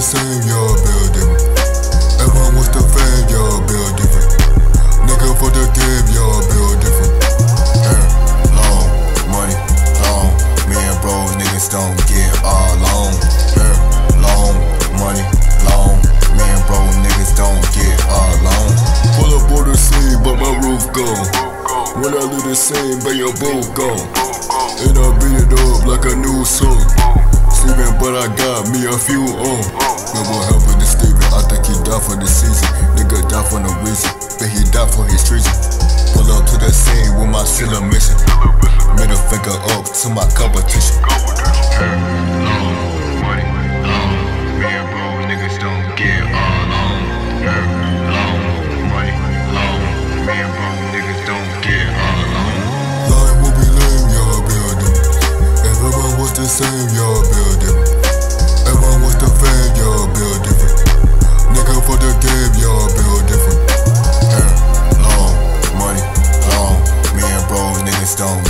same, y'all build different. Everyone wants the fame, y'all build different. Nigga for the game, y'all build different. Yeah, long money, long. Me and bro niggas don't get along. Yeah, long money, long. Me and bro niggas don't get along. Pull up on the scene, but my roof gone. When I leave the scene, but your both gone. And I beat it up like a new song. But I got me a few on. Never helping the Steven, I think he died for the season. Nigga died for no reason, but he died for his treason. Pull up to the scene with my seal mission. Middle finger up to my competition.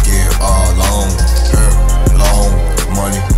get along. Hair long, money